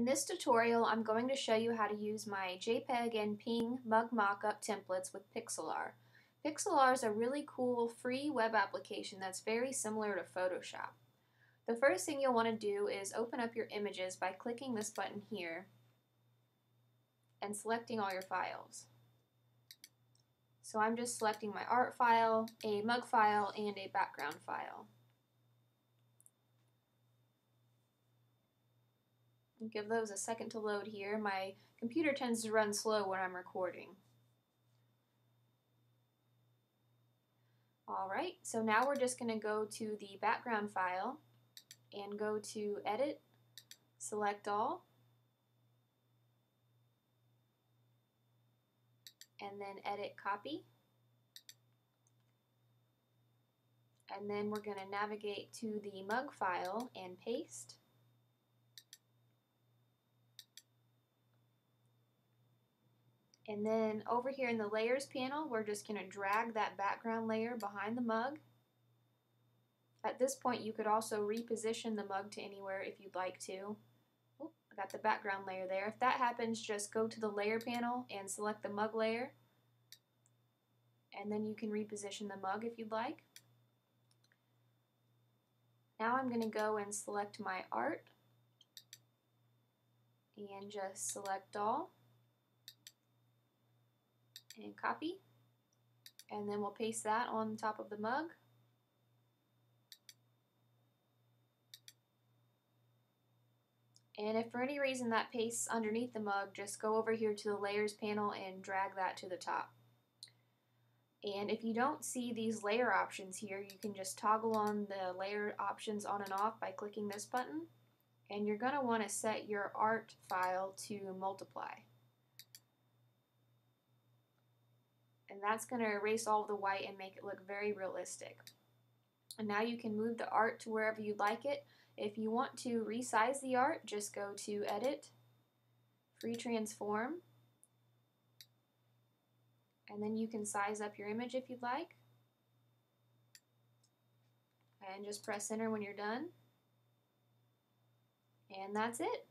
In this tutorial, I'm going to show you how to use my JPEG and PNG mug mockup templates with Pixlr. Pixlr is a really cool free web application that's very similar to Photoshop. The first thing you'll want to do is open up your images by clicking this button here and selecting all your files. So I'm just selecting my art file, a mug file, and a background file. Give those a second to load here. My computer tends to run slow when I'm recording. Alright, so now we're just going to go to the background file and go to Edit, Select All, and then Edit Copy. And then we're going to navigate to the mug file and paste. And then over here in the layers panel, we're just going to drag that background layer behind the mug. At this point, you could also reposition the mug to anywhere if you'd like to. Oh, I got the background layer there. If that happens, just go to the layer panel and select the mug layer. And then you can reposition the mug if you'd like. Now I'm going to go and select my art and just select all and copy. And then we'll paste that on top of the mug. And if for any reason that pastes underneath the mug, just go over here to the layers panel and drag that to the top. And if you don't see these layer options here, you can just toggle on the layer options on and off by clicking this button. And you're going to want to set your art file to multiply. And that's going to erase all the white and make it look very realistic. And now you can move the art to wherever you'd like it. If you want to resize the art, just go to Edit, Free Transform, and then you can size up your image if you'd like. And just press enter when you're done. And that's it.